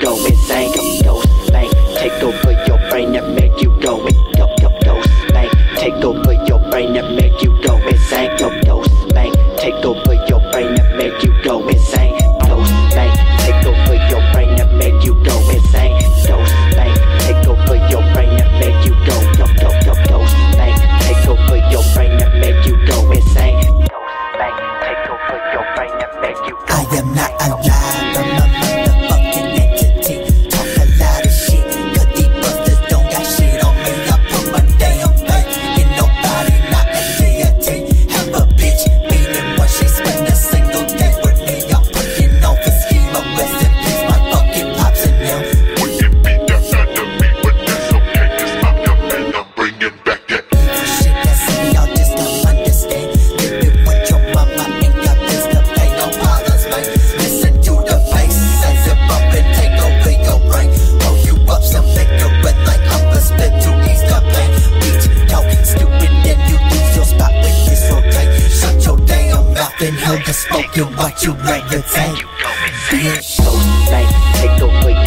go insane, go insane. Take over your brain and make you go insane, go insane. Take over your brain and make you go insane, go go insane. Take over your brain and make you go insane, go insane. Take over your brain and make you go insane, go insane. Take over your brain and make you. Take over your brain and make you go insane, go insane. Take over. I am not alive. then he'll just smoke you what you gravitate. Bitch, so things take away